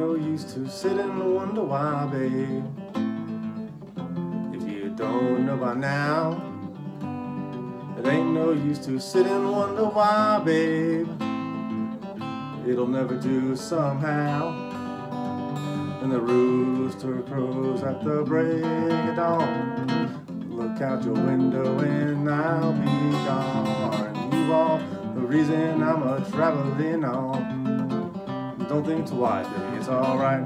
no use to sit and wonder why, babe. If you don't know by now, it ain't no use to sit and wonder why, babe. It'll never do somehow. And the rooster crows at the break of dawn. Look out your window and I'll be gone. You are the reason I'm a traveling on. Don't think twice, baby, it's alright.